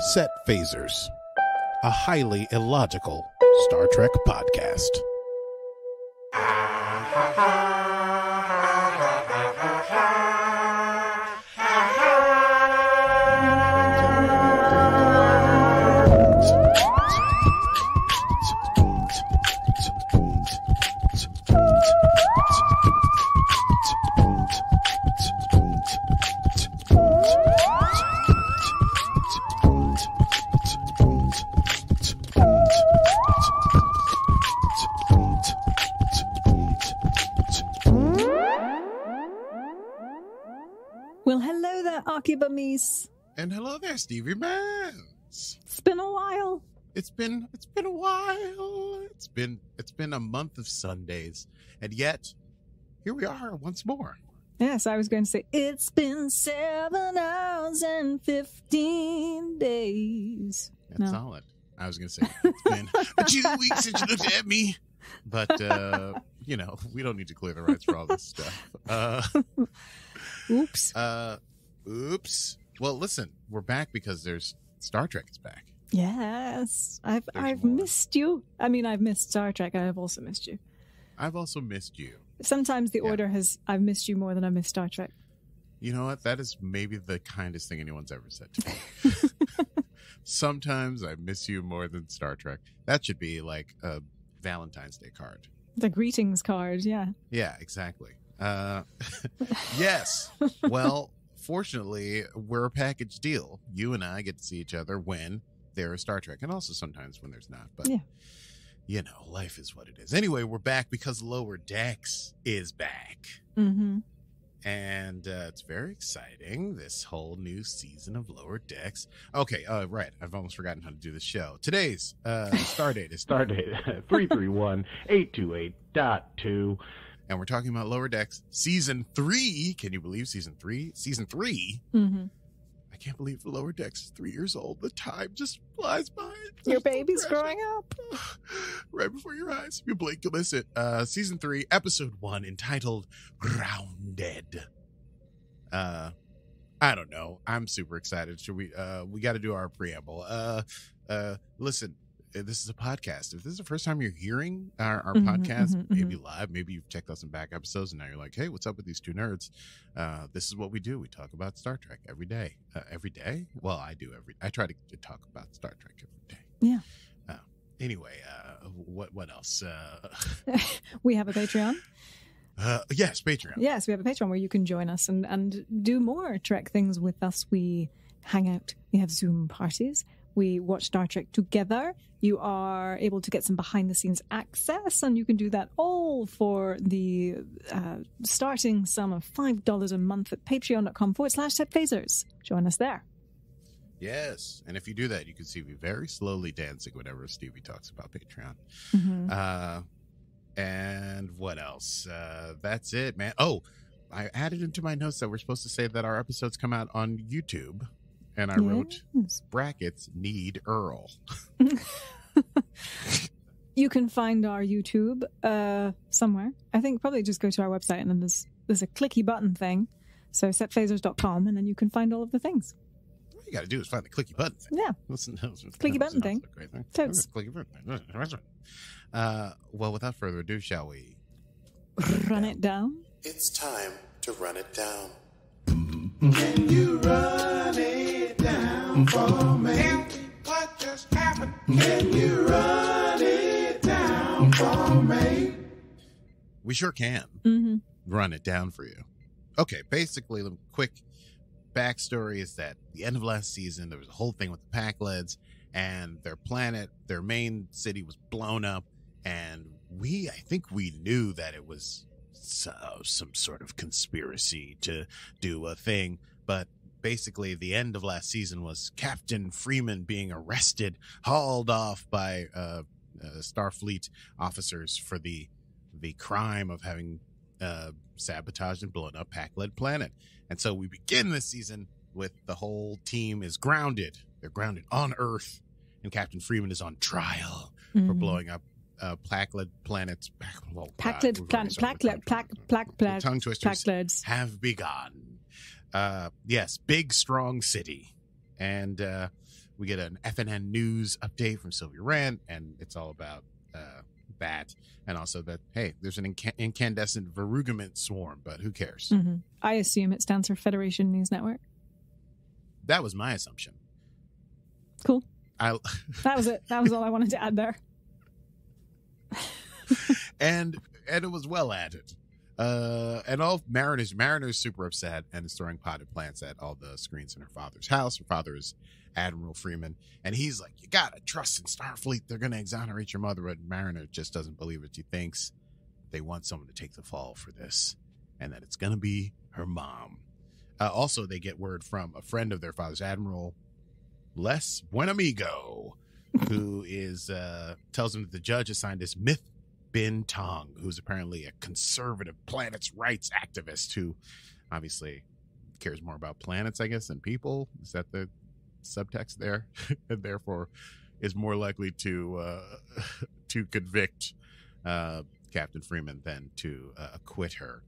Set Phasers, a highly illogical Star Trek podcast. Stevie Mans. It's been a while. It's been it's been a while. It's been it's been a month of Sundays, and yet here we are once more. Yes, I was going to say it's been seven hours and fifteen days. That's No. solid. I was going to say it's been a few weeks since you looked at me, but uh, you know we don't need to clear the rights for all this stuff. Uh, Oops. uh, oops. Well, listen, we're back because there's Star Trek is back. Yes, I've There's I've more. missed you. I mean, I've missed Star Trek. and I've also missed you. I've also missed you. Sometimes the Yeah. order has I've missed you more than I missed Star Trek. You know what? That is maybe the kindest thing anyone's ever said to me. Sometimes I miss you more than Star Trek. That should be like a Valentine's Day card. The greetings card, yeah. Yeah, exactly. Uh, yes. Well, fortunately, we're a package deal. You and I get to see each other when there is Star Trek, and also sometimes when there's not. But Yeah. you know, life is what it is. Anyway, we're back because Lower Decks is back. Mm-hmm. and uh, it's very exciting. This whole new season of Lower Decks. Okay, uh, right. I've almost forgotten how to do the show. Today's uh, star date is Stardate 331-828.2. and we're talking about Lower Decks season three. Can you believe season three? Season three. Mm-hmm. I can't believe Lower Decks is three years old. The time just flies by. Your just so baby's growing up. right before your eyes. If you blink, you'll miss it. Uh, season three, episode one, entitled "Grounded." Uh, I don't know. I'm super excited. Should we? Uh, we got to do our preamble. Uh, uh, listen. Uh, This is a podcast. If this is the first time you're hearing our, our Mhm, podcast, mhm, maybe live, maybe you've checked out some back episodes, and now you're like, "Hey, what's up with these two nerds?" Uh, this is what we do. We talk about Star Trek every day. Uh, every day? Well, I do every. I try to, to talk about Star Trek every day. Yeah. Uh, anyway, uh, what what else? Uh, We have a Patreon. uh, yes, Patreon. Yes, we have a Patreon where you can join us and, and do more Trek things with us. We hang out, we have Zoom parties, we watch Star Trek together. You are able to get some behind the scenes access, and you can do that all for the uh, starting sum of $5 a month at patreon.com forward slash set phasers. Join us there. Yes, and if you do that, you can see me very slowly dancing whenever Stevie talks about Patreon. Mhm. Uh, and what else? Uh, that's it, man. Oh, I added into my notes that we're supposed to say that our episodes come out on YouTube, and I wrote brackets need Earl. You can find our YouTube uh, somewhere. I think probably just go to our website and then there's there's a clicky button thing. So setphasers.com and then you can find all of the things. All you got to do is find the clicky button thing. Yeah. Listen, listen, Clicky listen, button thing. Great thing. Totes. Clicky button thing. Uh, well, without further ado, shall we? Run it down. It's time to run it down. Can you run it down for me? What just happened? Can you run it down for me? We sure can hmm run it down for you. Okay, basically, the quick backstory is that the end of last season, there was a whole thing with the Pakleds, and their planet, their main city was blown up, and we, I think we knew that it was so, some sort of conspiracy to do a thing, but basically the end of last season was Captain Freeman being arrested, hauled off by uh, uh, Starfleet officers for the the crime of having uh, sabotaged and blown up Pakled Planet. And so we begin this season with the whole team is grounded. They're grounded on Earth, and Captain Freeman is on trial for Mhm. blowing up uh, Pakled planets. Well, God, Pakled we've planet, already started placklet, plack, tongue- plack, plack, tongue twisters packleds. have begun. Uh, yes, big strong city, and uh, we get an FNN news update from Sylvia Rand, and it's all about uh, that, and also that hey, there's an inca- incandescent verugament swarm, but who cares? hmm I assume it stands for Federation News Network. That was my assumption. Cool. I That was it. That was all I wanted to add there. and and it was well added. Uh, and all Mariner's Mariner's super upset and is throwing potted plants at all the screens in her father's house. Her father is Admiral Freeman, and he's like, "You gotta trust in Starfleet. They're gonna exonerate your mother." But Mariner just doesn't believe it. She thinks they want someone to take the fall for this, and that it's gonna be her mom. Uh, also, they get word from a friend of their father's Admiral Les Buenamigo, who is uh, tells him that the judge assigned this myth Bin Tong, who's apparently a conservative planets' rights activist who obviously cares more about planets, I guess, than people. Is that the subtext there? and therefore is more likely to uh, to convict uh, Captain Freeman than to uh, acquit her.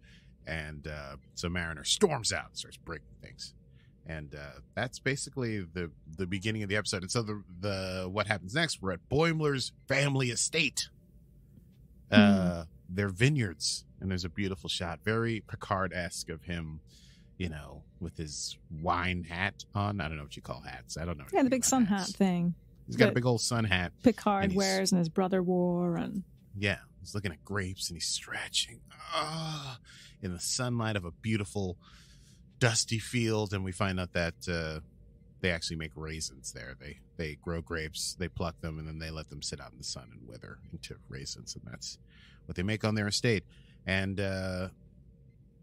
And uh, so Mariner storms out starts breaking things. And uh, that's basically the the beginning of the episode. And so the the what happens next? We're at Boimler's family estate uh their vineyards and there's a beautiful shot very picard-esque of him you know with his wine hat on. I don't know what you call hats. I don't know Yeah, the big sun hat thing he's got a big old sun hat Picard And wears and his brother wore, and yeah he's looking at grapes and he's stretching ah, in the sunlight of a beautiful dusty field and we find out that uh they actually make raisins there. They they grow grapes they pluck them and then they let them sit out in the sun and wither into raisins and that's what they make on their estate. And uh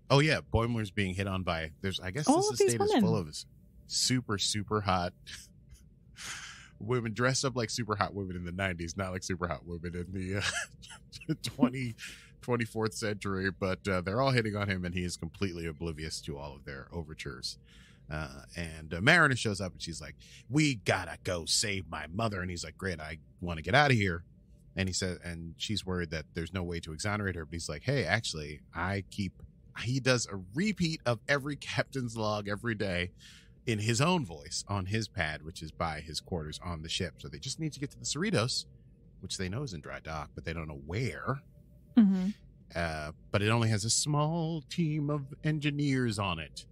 oh yeah boimler's being hit on by there's i guess All this estate is full of super super hot women dressed up like super hot women in the 90s not like super hot women in the uh, 20 24th century but uh, they're all hitting on him and he is completely oblivious to all of their overtures uh, and uh, Mariner shows up and she's like, "We gotta go save my mother." And he's like, "Great, I want to get out of here." And he says, and she's worried that there's no way to exonerate her. But he's like, "Hey, actually, I keep." He does a repeat of every captain's log every day in his own voice on his pad, which is by his quarters on the ship. So they just need to get to the Cerritos, which they know is in dry dock, but they don't know where. Mhm. Uh, but it only has a small team of engineers on it.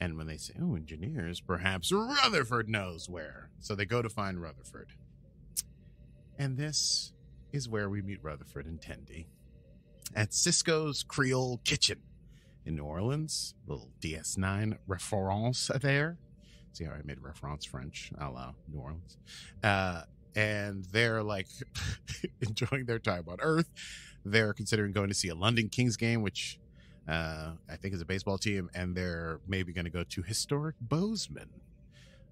And when they say, oh, engineers, perhaps Rutherford knows where. So they go to find Rutherford. And this is where we meet Rutherford and Tendi at Sisko's Creole Kitchen in New Orleans. Little DS9 reference there. See how I made reference French a la New Orleans. Uh, and they're like enjoying their time on Earth. They're considering going to see a London Kings game, which uh, I think is a baseball team, and they're maybe going to go to historic Bozeman,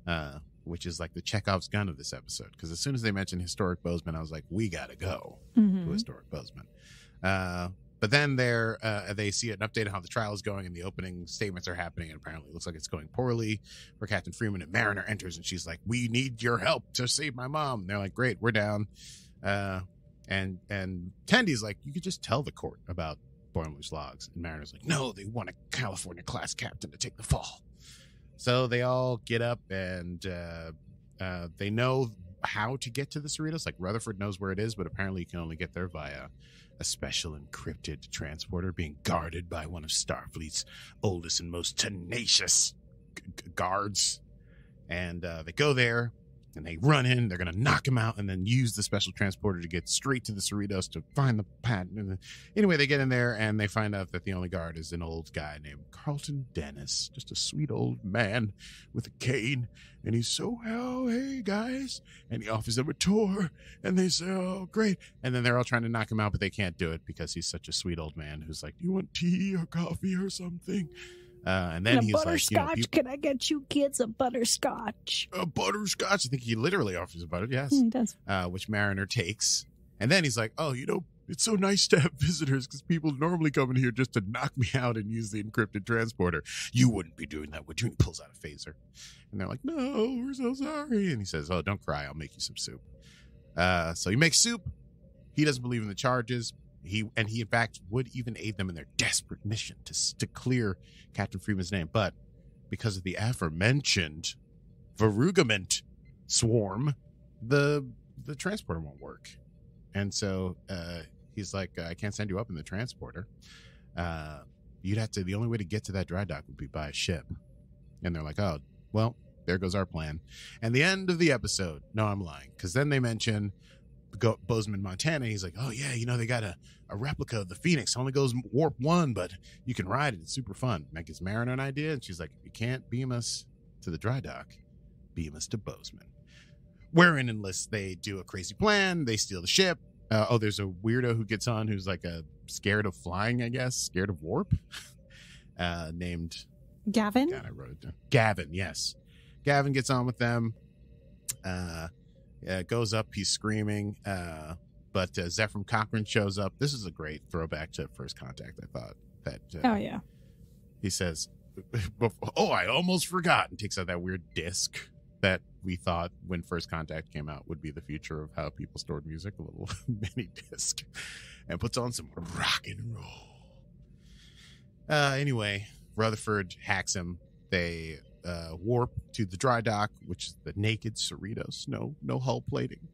uh, which is like the Chekhov's gun of this episode. Because as soon as they mentioned historic Bozeman, I was like, we got to go Mhm. to historic Bozeman. Uh, but then they're, uh, they see an update on how the trial is going, and the opening statements are happening, and apparently it looks like it's going poorly for Captain Freeman. And Mariner enters, and she's like, "We need your help to save my mom." And they're like, "Great, we're down." Uh, and and Tendi's like, "You could just tell the court about Boimler's logs." And Mariner's like, "No, they want a California class captain to take the fall." So they all get up and uh, uh, they know how to get to the Cerritos. Like Rutherford knows where it is, but apparently you can only get there via a special encrypted transporter being guarded by one of Starfleet's oldest and most tenacious guards. And uh, they go there and they run in. They're to knock him out and then use the special transporter to get straight to the Cerritos to find the patent. Anyway, they get in there and they find out that the only guard is an old guy named Carlton Dennis, just a sweet old man with a cane. And he's so, oh, hey guys. And he offers them a tour. And they say, oh, great. And then they're all trying to knock him out, but they can't do it because he's such a sweet old man who's like, do you want tea or coffee or something? Uh, and then And he's like, you know, butterscotch. Can I get you kids a butterscotch? a butterscotch. I think he literally offers a butter, yes, Yeah, he does. uh, which Mariner takes. And then he's like, oh, you know, it's so nice to have visitors because people normally come in here just to knock me out and use the encrypted transporter. You wouldn't be doing that, would you? And he pulls out a phaser. And they're like, no, we're so sorry. And he says, oh, don't cry. I'll make you some soup. Uh, so he makes soup. He doesn't believe in the charges. He and he in fact would even aid them in their desperate mission to to clear Captain Freeman's name, but because of the aforementioned verugament swarm, the the transporter won't work. And so uh, he's like, I can't send you up in the transporter. Uh, you'd have to. The only way to get to that dry dock would be by a ship. And they're like, oh, well, there goes our plan. And the end of the episode. No, I'm lying, because then they mention Go- Bozeman, Montana. He's like, oh yeah, you know they got a, a replica of the Phoenix. Only goes warp one, but you can ride it. It's super fun. That gives Mariner an idea, and she's like, if you can't beam us to the dry dock. Beam us to Bozeman. Wherein unless they do a crazy plan. They steal the ship. Uh, oh, there's a weirdo who gets on who's like a scared of flying, I guess, scared of warp. uh, named Gavin? God, I wrote it down. Gavin, yes. Gavin gets on with them. Uh, yeah, goes up. He's screaming. Uh, but uh, Zefram Cochrane shows up. This is a great throwback to First Contact. I thought that. Uh, Oh, yeah. He says, "Oh, I almost forgot," and takes out that weird disc that we thought when First Contact came out would be the future of how people stored music, a little mini disc, and puts on some rock and roll. Uh, anyway, Rutherford hacks him. They uh, warp to the dry dock, which is the naked Cerritos, no no hull plating,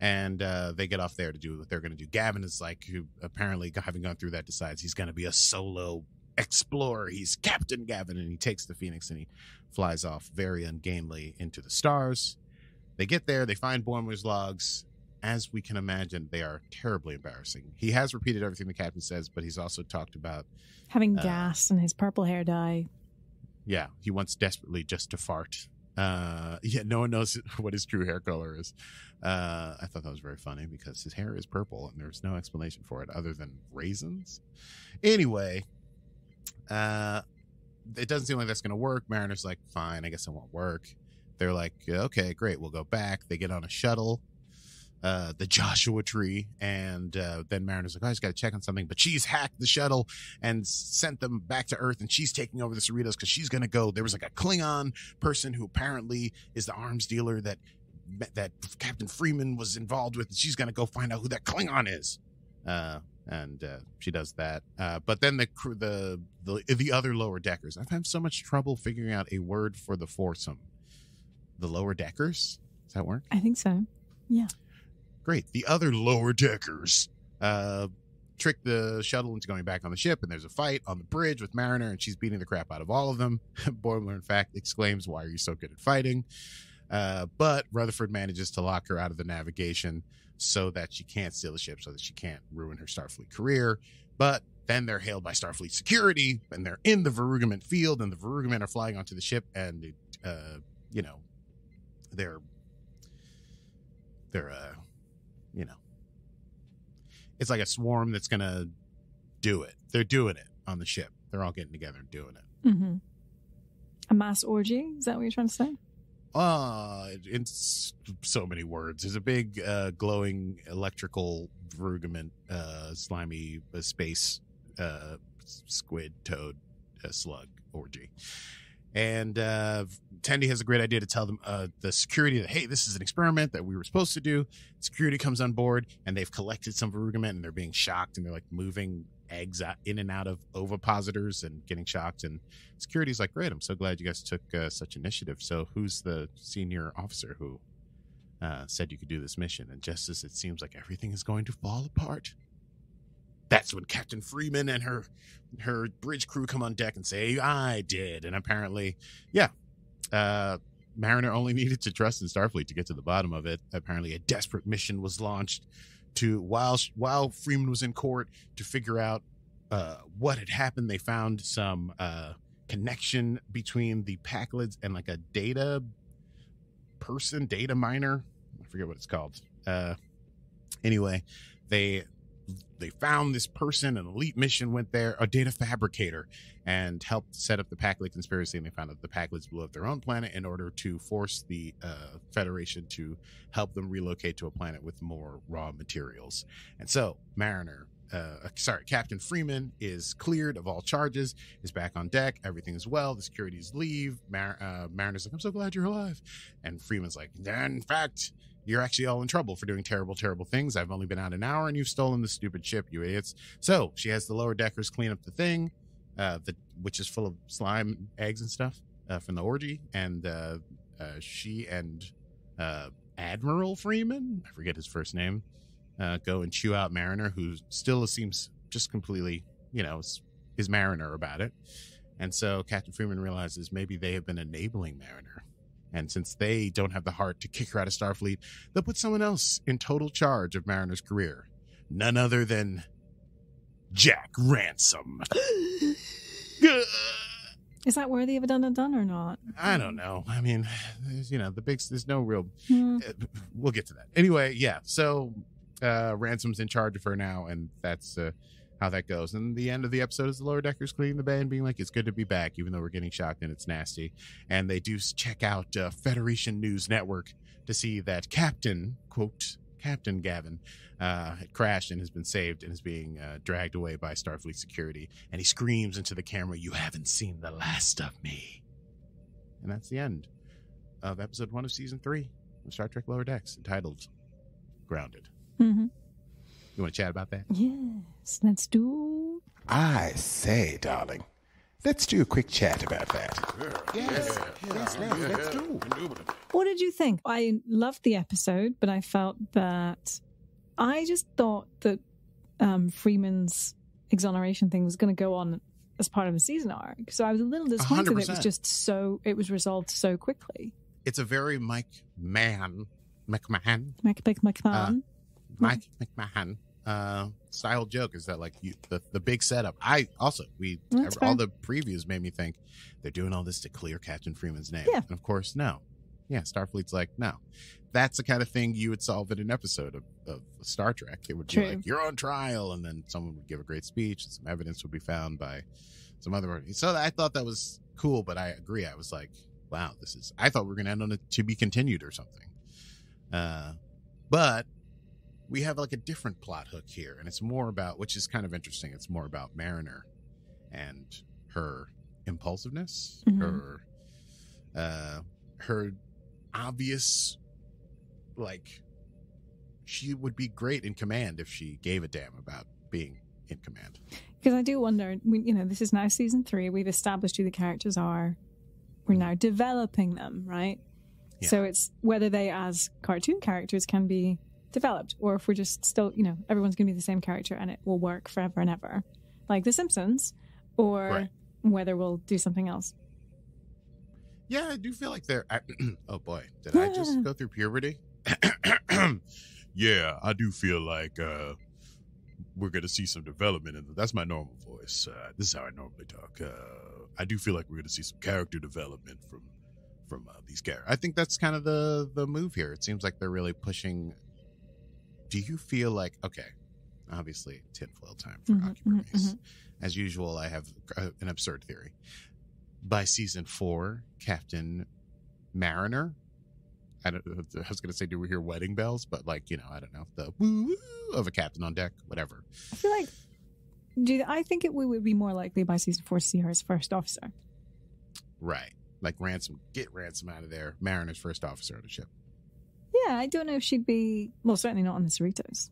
and uh, they get off there to do what they're going to do. Gavin is like, who apparently having gone through that, decides he's going to be a solo explorer. He's Captain Gavin, and he takes the Phoenix and he flies off very ungainly into the stars. They get there, they find Boimler's logs. As we can imagine, they are terribly embarrassing. He has repeated everything the captain says, but he's also talked about Having Uh, gas and his purple hair dye. Yeah, he wants desperately just to fart. Uh, yeah, no one knows what his true hair color is. Uh, I thought that was very funny because his hair is purple and there's no explanation for it other than raisins. Anyway, uh, it doesn't seem like that's going to work. Mariner's like, fine, I guess it won't work. They're like, okay, great, we'll go back. They get on a shuttle, uh, the Joshua Tree, and uh, then Mariner's like, oh, I just got to check on something. But she's hacked the shuttle and sent them back to Earth, and she's taking over the Cerritos because she's going to go. There was like a Klingon person who apparently is the arms dealer that that Captain Freeman was involved with, and she's going to go find out who that Klingon is. Uh, and uh, she does that. Uh, but then the crew, the the the other lower deckers, I've had so much trouble figuring out a word for the foursome. The lower deckers, does that work? I think so. Great. The other lower deckers uh, trick the shuttle into going back on the ship, and there's a fight on the bridge with Mariner, and she's beating the crap out of all of them. Boimler, in fact, exclaims, Why are you so good at fighting? Uh, but Rutherford manages to lock her out of the navigation so that she can't steal the ship, so that she can't ruin her Starfleet career. But then they're hailed by Starfleet security, and they're in the Verugament field, and the Verugament are flying onto the ship, and, uh, you know, they're, they're, uh, you know, it's like a swarm that's gonna do it. They're doing it on the ship. They're all getting together and doing it. hmm A mass orgy? Is that what you're trying to say? Uh, in so many words. There's a big, uh, glowing electrical verugament, uh, slimy uh, space, uh, squid, toad, uh, slug orgy. And uh, Tendi has a great idea to tell them uh, the security that hey, this is an experiment that we were supposed to do. Security comes on board and they've collected some verugament and they're being shocked and they're like moving eggs out, in and out of ovipositors and getting shocked. And security's like, great, I'm so glad you guys took uh, such initiative. So who's the senior officer who uh, said you could do this mission? And just as it seems like everything is going to fall apart, that's when Captain Freeman and her her bridge crew come on deck and say, "I did." And apparently, yeah, uh, Mariner only needed to trust in Starfleet to get to the bottom of it. Apparently, a desperate mission was launched to while while Freeman was in court to figure out uh, what had happened. They found some uh, connection between the Pakleds and like a data person, data miner. I forget what it's called. Uh, anyway, they they found this person, an elite mission went there, a data fabricator, and helped set up the Pakled conspiracy. And they found out the Pakleds blew up their own planet in order to force the uh, Federation to help them relocate to a planet with more raw materials. And so, Mariner, uh, sorry, Captain Freeman is cleared of all charges, is back on deck. Everything is well. The securities leave. Mar- uh, Mariner's like, I'm so glad you're alive. And Freeman's like, in fact, you're actually all in trouble for doing terrible, terrible things. I've only been out an hour and you've stolen the stupid ship, you idiots. So she has the lower deckers clean up the thing, uh, the, which is full of slime, eggs, and stuff uh, from the orgy. And uh, uh, she and uh, Admiral Freeman, I forget his first name, uh, go and chew out Mariner, who still seems just completely, you know, is, is Mariner about it. And so Captain Freeman realizes maybe they have been enabling Mariner. And since they don't have the heart to kick her out of Starfleet, they'll put someone else in total charge of Mariner's career. None other than Jack Ransom. Is that worthy of a done and done or not? I don't know. I mean, there's, you know, the big, there's no real Hmm. uh, we'll get to that. Anyway, yeah. So uh Ransom's in charge of her now, and that's uh, how that goes. And the end of the episode is the lower deckers cleaning the bay and being like, "It's good to be back," even though we're getting shocked and it's nasty. And they do check out uh, Federation News Network to see that Captain quote Captain Gavin uh, had crashed and has been saved and is being uh, dragged away by Starfleet security. And he screams into the camera, "You haven't seen the last of me." And that's the end of episode one of season three of Star Trek Lower Decks, entitled "Grounded." hmm You want to chat about that? Yes, let's do. I say, darling, let's do a quick chat about that. Yes, yes, let's, let's do. What did you think? I loved the episode, but I felt that I just thought that um, Freeman's exoneration thing was going to go on as part of the season arc. So I was a little disappointed that it was just so it was resolved so quickly. It's a very Mike Mann, McMahan, Mike Mike McMahan. Mike McMahan uh, style joke is that like you, the the big setup. I also we That's all the previews made me think they're doing all this to clear Captain Freeman's name. Yeah. And of course, no. Yeah, Starfleet's like no. That's the kind of thing you would solve in an episode of, of Star Trek. It would True. be like you're on trial, and then someone would give a great speech, and some evidence would be found by some other. So I thought that was cool, but I agree. I was like, wow, this is. I thought we are going to end on a to be continued or something. Uh, but we have like a different plot hook here, and it's more about, which is kind of interesting. It's more about Mariner and her impulsiveness, Mhm. her, uh, her obvious, like, she would be great in command if she gave a damn about being in command. Because I do wonder, you know, this is now season three. We've established who the characters are. We're now developing them, right? Yeah. So it's whether they, as cartoon characters, can be developed, or if we're just still, you know, everyone's going to be the same character and it will work forever and ever, like The Simpsons, or Right. whether we'll do something else. Yeah, I do feel like they're. I, oh boy, did I just go through puberty? yeah, I do feel like uh, we're gonna see some development, and that's my normal voice. Uh, this is how I normally talk. Uh, I do feel like we're gonna see some character development from from uh, these characters. I think that's kind of the the move here. It seems like they're really pushing. Do you feel like okay? Obviously, tinfoil time for Mhm, Akie mhm, Bermiss. As usual, I have uh, an absurd theory. By season four, Captain Mariner. I don't. I was going to say, do we hear wedding bells? But like, you know, I don't know the woo of a captain on deck, whatever. I feel like, do I think it, we would be more likely by season four to see her as first officer. Right. Like ransom, get ransom out of there. Mariner's first officer on the ship. Yeah, I don't know if she'd be, well, certainly not on the Cerritos.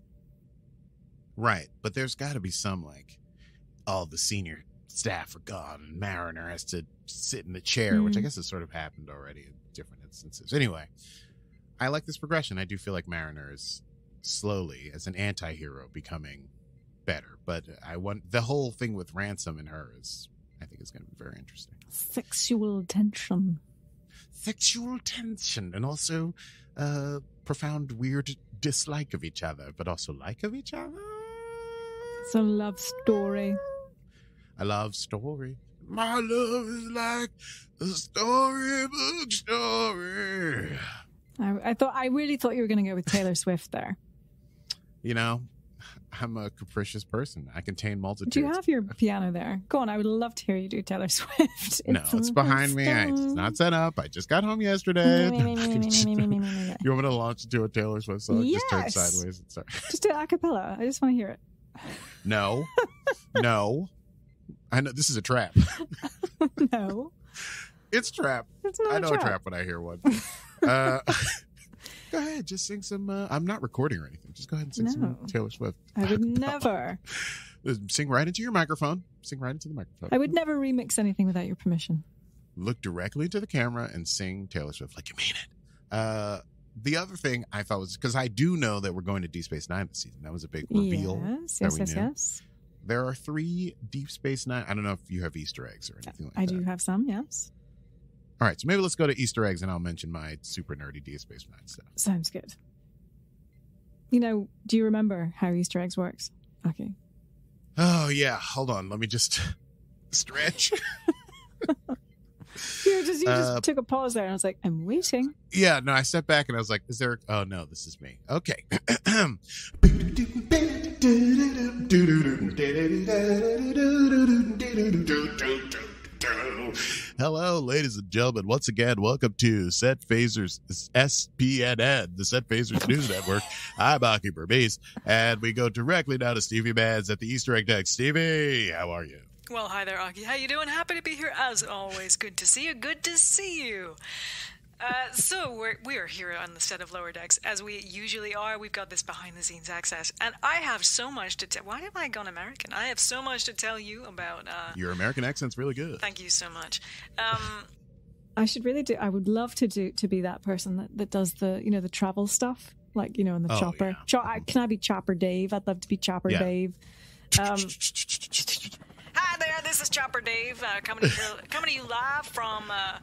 Right. But there's got to be some like, all the senior staff are gone, and Mariner has to sit in the chair, which I Mhm. guess has sort of happened already in different instances. Anyway, I like this progression. I do feel like Mariner is slowly, as an anti-hero, becoming better. But I want the whole thing with ransom and her is, I think, is going to be very interesting. Sexual tension. Sexual tension and also uh, profound, weird dislike of each other, but also like of each other. It's a love story. A love story. My love is like a storybook story. I, I thought I really thought you were going to go with Taylor Swift there. You know, I'm a capricious person. I contain multitudes. Do you have your piano there? Go on. I would love to hear you do Taylor Swift. No, it's behind me. I, it's not set up. I just got home yesterday. you want me to launch into a Taylor Swift song? Yes. Just turn sideways. and start. Just do it a cappella. I just want to hear it. No, no. I know this is a trap. no, It's a trap. it's not I a know trap. a trap when I hear one. uh, go ahead, just sing some. Uh, I'm not recording or anything. Just go ahead and sing some Taylor Swift. I would never. Sing right into your microphone. Sing right into the microphone. I would never remix anything without your permission. look directly into the camera and sing Taylor Swift like you mean it. Uh, the other thing I thought was because I do know that we're going to Deep Space Nine this season. That was a big reveal. Yes, yes, yes, yes. There are three Deep Space Nine. I don't know if you have Easter eggs or anything like I that. do have some, yes. All right, so maybe let's go to Easter eggs, and I'll mention my super nerdy Deep Space Nine stuff. Sounds good. You know, do you remember how Easter eggs works? Okay. Oh yeah, hold on. Let me just stretch. You just you just Uh, took a pause there and I was like, I'm waiting. yeah, no, I stepped back and I was like, "Is there?" Oh no, this is me. Okay. Hello, ladies and gentlemen. Once again, welcome to Set Phasers SPNN, the Set Phasers News Network. I'm Akie Bermiss, and we go directly now to Stevie Manns at the Easter egg deck. Stevie, how are you? Well, hi there, Akie. How you doing? Happy to be here as always. Good to see you. Good to see you. Uh, so we're we are here on the set of Lower Decks as we usually are. We've got this behind the scenes access, and I have so much to tell. Why am I gone American? I have so much to tell you about. Uh, Your American accent's really good. thank you so much. Um, I should really do I would love to do to be that person that, that does the you know, the travel stuff. Like, you know, in the Oh, chopper. yeah. Cho- I- can I be Chopper Dave? I'd love to be Chopper Yeah. Dave. Um, Hi there, this is Chopper Dave uh, coming to you, coming to you live from uh,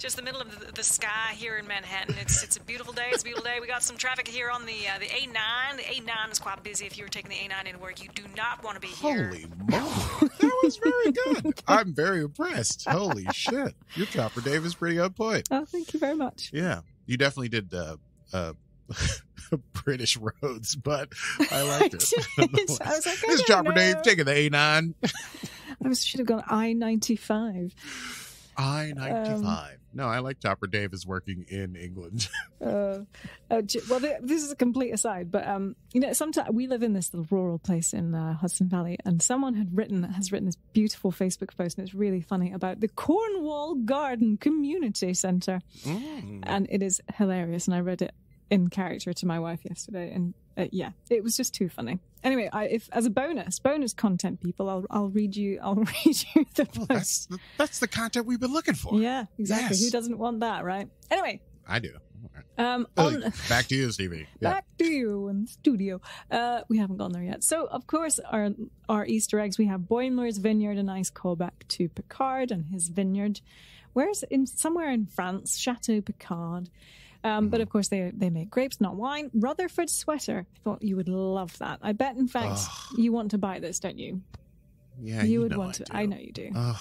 just the middle of the, the sky here in Manhattan. It's it's a beautiful day. It's a beautiful day. We got some traffic here on the uh, the A9. The A9 is quite busy. If you were taking the A9 into work, you do not want to be here. Holy moly. That was very good. I'm very impressed. Holy shit. Your Chopper Dave is pretty on point. oh, thank you very much. Yeah. You definitely did uh, uh, British roads, but I liked it. I. I was like, I this is don't Chopper Dave taking the A9. I was, should have gone I ninety five. I Um, 95. No, I like Chopper Dave is working in England. Uh, uh, well, this is a complete aside, but um, you know, sometimes we live in this little rural place in uh, Hudson Valley, and someone had written has written this beautiful Facebook post, and it's really funny about the Cornwall Garden Community Centre, Mm. and it is hilarious. And I read it in character to my wife yesterday, and uh, yeah, it was just too funny. Anyway, I, if as a bonus, bonus content, people, I'll I'll read you, I'll read you the Well, that's, the, that's the content we've been looking for. Yeah, exactly. Yes. Who doesn't want that, right? Anyway, I do. Um, Oh, on. back to you, Stevie. Yeah. back to you in the studio. Uh, we haven't gone there yet. So, of course, our our Easter eggs. We have Boimler's vineyard, a nice callback to Picard and his vineyard. Where's in somewhere in France, Chateau Picard. Um, But of course, they they make grapes, not wine. Rutherford sweater. I thought you would love that. I bet, in fact, you want to buy this, don't you? Yeah, you you would want I to. do. I know you do. Ugh.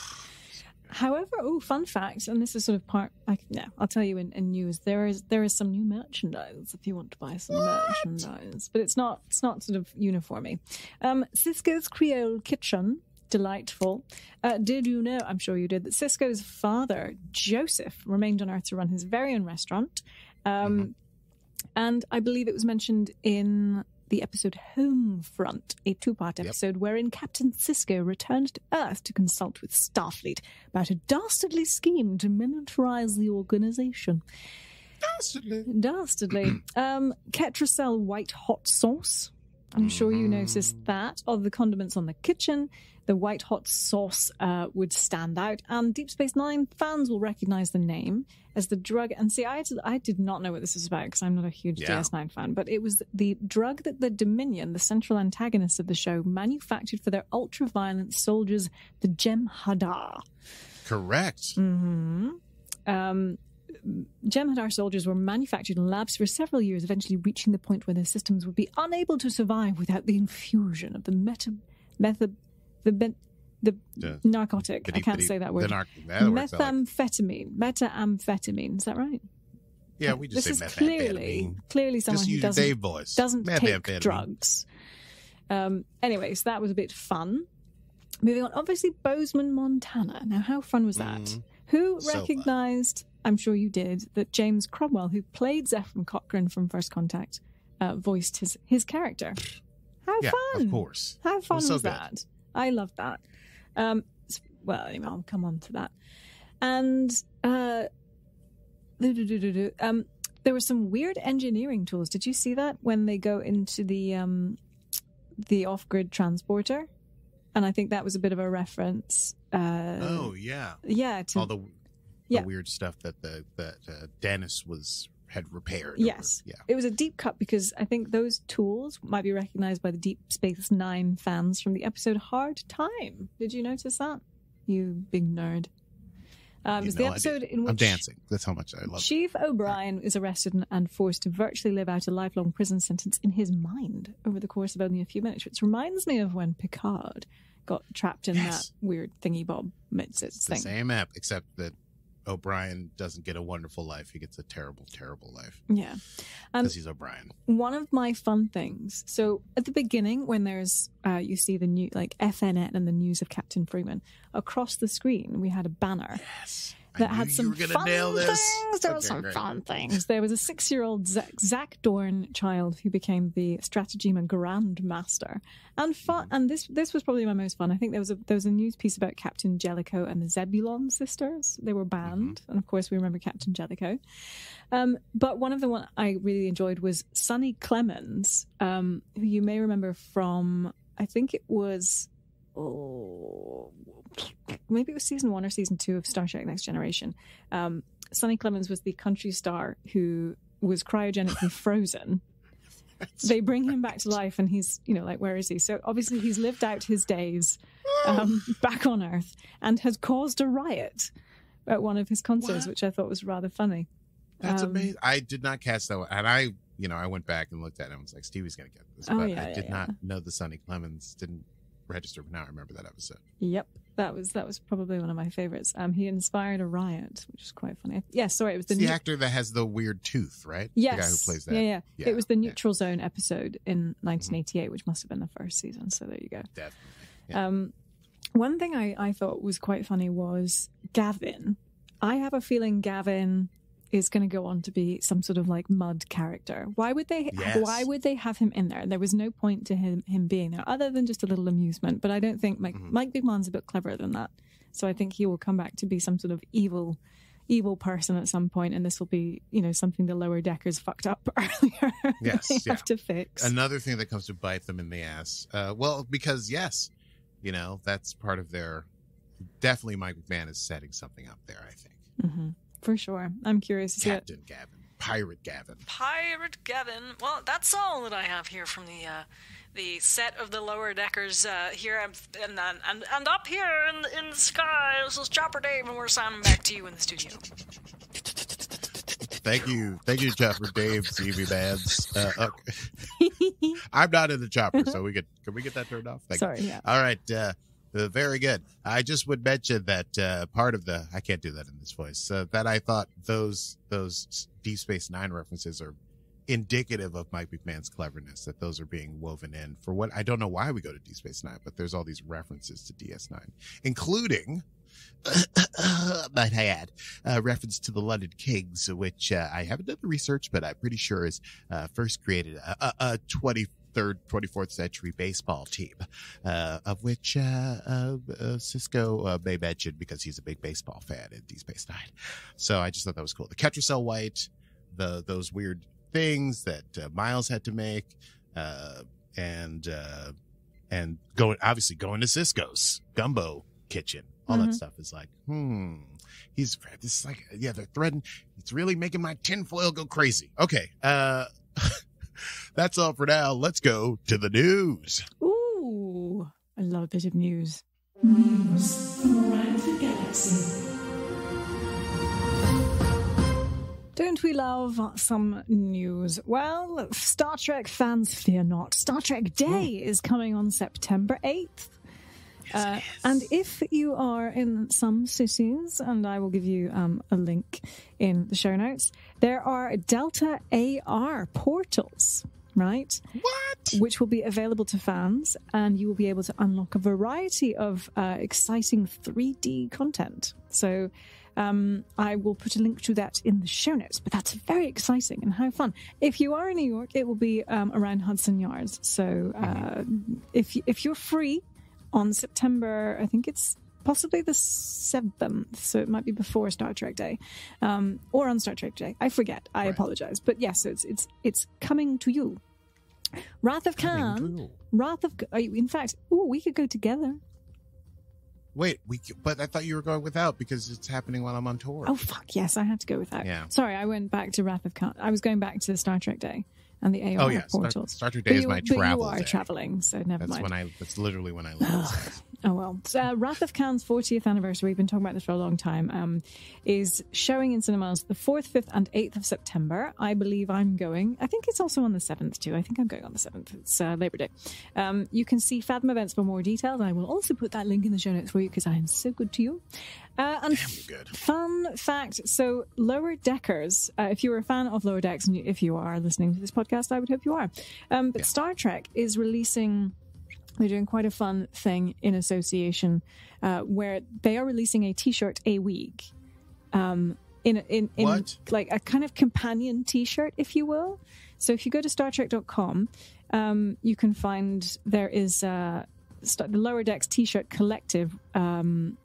However, oh, fun fact, and this is sort of part. I, no, I'll tell you in, in news. There is there is some new merchandise if you want to buy some merchandise, but it's not it's not sort of uniformy. Um, Sisko's Creole Kitchen, delightful. Uh, did you know? I'm sure you did that Sisko's father Joseph remained on Earth to run his very own restaurant, um, and I believe it was mentioned in the episode Homefront, a two part episode wherein Captain Sisko returned to Earth to consult with Starfleet about a dastardly scheme to militarize the organization. Dastardly. Dastardly. um, Ketracel white hot sauce. I'm sure you noticed that. Of the condiments on the kitchen, the white hot sauce uh, would stand out, and Deep Space Nine fans will recognize the name as the drug. And see, I did, I did not know what this was about because I'm not a huge Yeah. DS9 fan, but it was the drug that the Dominion, the central antagonist of the show, manufactured for their ultra-violent soldiers, the Jem'Hadar. Correct. Mm. Um, Jem'Hadar soldiers were manufactured in labs for several years, eventually reaching the point where their systems would be unable to survive without the infusion of the meta, method, the ben, the narcotic. I can't bitty- say that word. narc- that like. Methamphetamine, methamphetamine. Is that right? Yeah, we just this say is clearly clearly someone who doesn't doesn't take drugs. Um, anyway, so that was a bit fun. Moving on, obviously Bozeman, Montana. Now, how fun was that? Who Mm. So fun. recognized? I'm sure you did that James Cromwell, who played Zefram Cochrane from First Contact, uh, voiced his his character. How Yeah, fun! of course. How fun was so was that? I love that. Um, well, anyway, I'll come on to that. And uh, um, there were some weird engineering tools. Did you see that when they go into the um, the off grid transporter? And I think that was a bit of a reference. Uh, Oh yeah, yeah, to all the, the yeah. weird stuff that the that uh, Dennis was had repaired. or- Yes. yeah. It was a deep cut because I think those tools might be recognized by the Deep Space Nine fans from the episode Hard Time. Did you notice that? You big nerd. Um, it You the episode in which I'm dancing. That's how much I love. it. Chief O'Brien is arrested and- forced to virtually live out a lifelong prison sentence in his mind over the course of only a few minutes, which reminds me of when Picard got trapped in Yes. that weird thingy bob It's the same app, except that O'Brien doesn't get a wonderful life. He gets a terrible, terrible life Yeah. Um, because he's O'Brien. one of my fun things. So at the beginning, when there's uh, you see the new like FNN and the news of Captain Freeman across the screen, we had a banner Yes. That had some you were gonna fun nail this. things. There were some great. fun things. There was a six-year-old Zach, Zakdorn child who became the Stratagema Grandmaster, and fun. Mm-hmm. And this this was probably my most fun. I think there was a there was a news piece about Captain Jellicoe and the Zebulon sisters. They were banned, Mm-hmm. and of course we remember Captain Jellicoe. Um, but one of the one I really enjoyed was Sonny Clemonds, um, who you may remember from I think it was oh maybe it was season one or season two of Star Trek Next Generation. Um, Sonny Clemonds was the country star who was cryogenically frozen. They bring him back to life, and he's, you know, like, where is he? So obviously, he's lived out his days um, back on Earth and has caused a riot at one of his concerts, What? which I thought was rather funny. That's Um, amazing. I did not catch that one, and I, you know, I went back and looked at it and was like, Stevie's gonna get this, Oh, but yeah, I did yeah. not know the Sonny Clemonds didn't register. But now I remember that episode. Yep, that was that was probably one of my favorites. Um, he inspired a riot, which is quite funny. Yes, sorry, it was the, the new- actor that has the weird tooth, right? Yes. the guy who plays that. Yeah, yeah, Yeah, Mm-hmm. It was the Neutral Zone episode in 1988, which must have been the first season. So there you go. Definitely. Yeah. Um, one thing I, I thought was quite funny was Gavin. I have a feeling Gavin is going to go on to be some sort of like mud character. Why would they? Yes. Why would they have him in there? There was no point to him him being there other than just a little amusement. But I don't think Mike Mhm. Mike McMahan's a bit cleverer than that. So I think he will come back to be some sort of evil. Evil person at some point, and this will be, you know, something the lower deckers fucked up earlier. Yes, they yeah. have to fix. Another thing that comes to bite them in the ass. Uh, well, because yes, you know that's part of their. Definitely, Mike McMahan is setting something up there. I think hmm For sure, I'm curious to see it. Captain Gavin, Pirate Gavin. Pirate Gavin. Well, that's all that I have here from the uh, the set of the lower deckers uh, here, and and and, and up here in the, in the sky. This is Chopper Dave, and we're signing back to you in the studio. Thank you, thank you, Chopper Dave, TV Bands. Uh, okay. I'm not in the chopper, so we could can we get that turned off? Thank you. Sorry, yeah. All right. Uh, very good. I just would mention that uh, part of the I can't do that in this voice. Uh, that I thought those those Deep Space Nine references are indicative of Mike McMahan's cleverness. That those are being woven in for what I don't know why we go to Deep Space Nine, but there's all these references to DS9, including. might I add, a reference to the London Kings, which uh, I haven't done the research, but I'm pretty sure is uh, first created a, a, a 23rd, 24th century baseball team, uh, of which uh, uh, uh, Sisko uh, may mention because he's a big baseball fan in Deep Space Nine. So I just thought that was cool. The Ketracel White, the those weird things that uh, Miles had to make, uh, and uh, and going obviously going to Sisko's Gumbo Kitchen. All that Mhm. stuff is like, hmm. He's this is like yeah, they're threading. It's really making my tinfoil go crazy. Okay, uh, that's all for now. Let's go to the news. Ooh, I love a bit of news. News from around the galaxy. Don't we love some news? Well, Star Trek fans, fear not. Star Trek Day is coming on September 8th. Uh, and if you are in some cities, and I will give you um, a link in the show notes, there are Delta AR portals, right? What? which will be available to fans, and you will be able to unlock a variety of uh, exciting 3D content. So, um, I will put a link to that in the show notes. But that's very exciting and how fun! If you are in New York, it will be um, around Hudson Yards. So, uh, if if you're free on September, I think it's possibly the seventh, so it might be before Star Trek Day, um, or on Star Trek Day. I forget. I Right. apologize, but yes, it's it's it's coming to you. Wrath of Khan. Wrath of. Are you, in fact, ooh, we could go together. Wait, we. But I thought you were going without because it's happening while I'm on tour. Oh fuck yes, I had to go without. Yeah. Sorry, I went back to Wrath of Khan. I was going back to the Star Trek Day and the AOR Oh, yeah, Star, portals. Star Trek But Day is you- my but travel. You are day. traveling, so never That's mind. when I. That's literally when I leave. Oh well. So, uh, Wrath of Khan's 40th anniversary, we've been talking about this for a long time, um, is showing in cinemas the 4th, 5th, and 8th of September. I believe I'm going. I think it's also on the 7th too. I think I'm going on the 7th. It's uh, Labor Day. Um, you can see Fathom events for more details. I will also put that link in the show notes for you because I am so good to you. Uh, and good. Fun fact: so Lower Deckers. Uh, if you were a fan of Lower Decks, and if you are listening to this podcast, I would hope you are. Um, but Star Trek is releasing. They're doing quite a fun thing in association, uh, where they are releasing a T-shirt a week. Um, in in, in What? like a kind of companion T-shirt, if you will. So if you go to StarTrek.com, um, you can find there is uh, Star- the Lower Decks T-shirt collective um,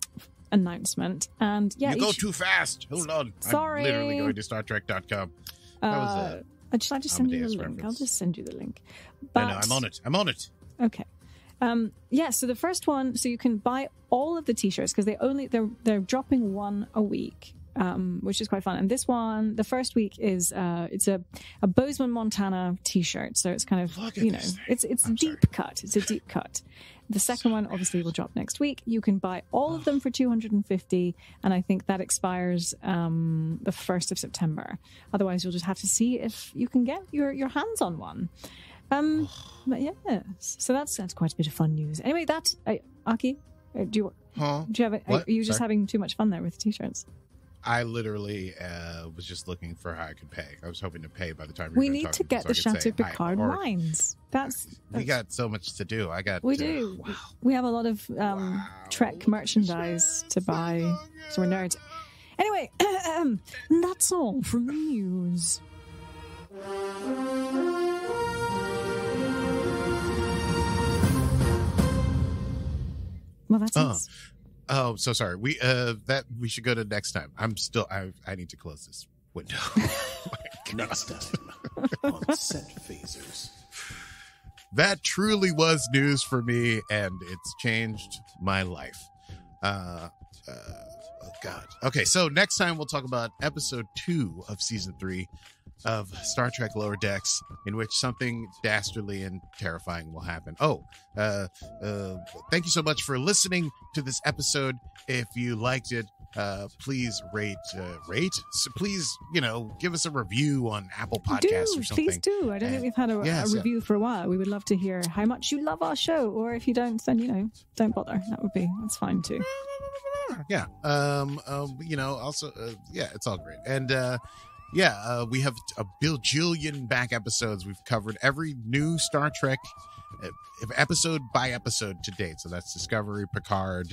announcement, and yeah, you go each- too fast. Hold on. Sorry. I'm literally going to StarTrek.com. That was uh, a. I just I just send you the link. I'll just send you the link. But know. I'm on it. I'm on it. Okay. Um, yeah, so the first one, so you can buy all of the t-shirts because they only they're they're dropping one a week, um, which is quite fun. And this one, the first week is uh, it's a a Bozeman, Montana t-shirt, so it's kind of you know it's it's I'm deep cut. It's a deep cut. The second one obviously will drop next week. You can buy all of them for 250 and I think that expires um, the 1st of September. Otherwise you'll just have to see if you can get your your hands on one. Um, but yes, so that's that's quite a bit of fun news. Anyway, that uh, Akie, uh, do you Huh? do you have? A, are you just Sorry? having too much fun there with the t-shirts? I literally uh, was just looking for how I could pay. I was hoping to pay by the time We need to get so the I could say Chateau. Picard wines. That's, We got so much to do. I got. we do. wow. We have a lot of um, Wow. Trek merchandise to buy, so we're nerds. Anyway, that's all from the news. Well, that's Oh. it. Oh, so sorry. We uh that we should go to next time. I'm still. I I need to close this window. Next time on Set Phasers. that truly was news for me, and it's changed my life. Uh, uh, oh God. Okay, so next time we'll talk about episode two of season three of Star Trek Lower Decks, in which something dastardly and terrifying will happen. Oh, uh, uh, thank you so much for listening to this episode. If you liked it, uh, please rate, uh, rate. So please, you know, give us a review on Apple Podcasts do, or something. please do. I don't think we've had a, yes, a yeah. review for a while. We would love to hear how much you love our show, or if you don't, then you know, don't bother. That would be that's fine too. yeah um um you know also uh, yeah it's all great and uh yeah uh we have a bajillion back episodes. We've covered every new star trek uh, episode by episode to date. So that's discovery picard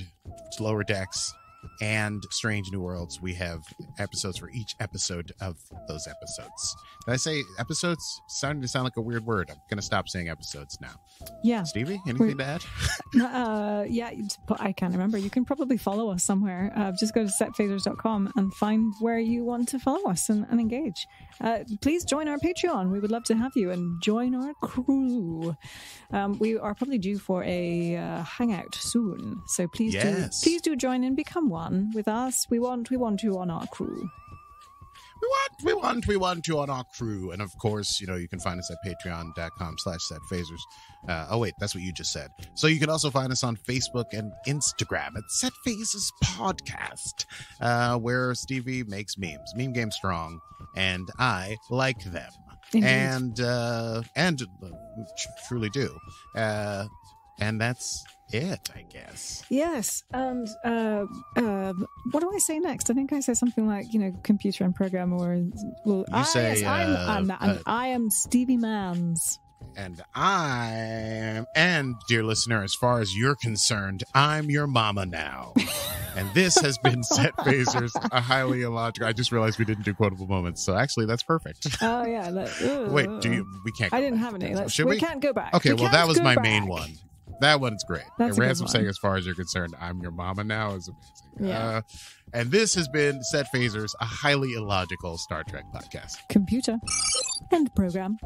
lower decks and strange new worlds we have episodes for each episode of those episodes did i say episodes starting to sound like a weird word i'm gonna stop saying episodes now Yeah, stevie anything to add uh, yeah. I can't remember. You can probably follow us somewhere. Uh, just go to setphasers.com and find where you want to follow us and, and engage. Uh, please join our Patreon. We would love to have you and join our crew. Um, we are probably due for a uh, hangout soon, so please Yes. do please do join and become one with us. We want we want you on our crew. we want, we want, we want you on our crew. And of course, you know, you can find us at patreon.com slash set phasers. Uh, oh, wait, that's what you just said. So you can also find us on Facebook and Instagram at Set Phasers Podcast, uh, where Stevie makes memes, meme game strong, and I like them. Indeed. And, uh, and uh, truly do. Uh, and that's it, I guess. Yes, and uh, uh, what do I say next? I think I say something like, you know, computer and program, or well, I, say, yes, I'm, uh, I'm, I'm, uh, I am Stevie Mans. And I'm, and dear listener, as far as you're concerned, I'm your mama now. and this has been Set Phasers, a highly illogical. I just realized we didn't do quotable moments, so actually that's perfect. Oh yeah. Let, Wait, do you? We can't. I didn't back have any. Let's, Should we, we? can't go back. Okay, We well that was my back. main one. That one's great. That's and ransom saying, as far as you're concerned, I'm your mama now is amazing. Yeah. Uh, and this has been Set Phasers, a highly illogical Star Trek podcast. Computer and program.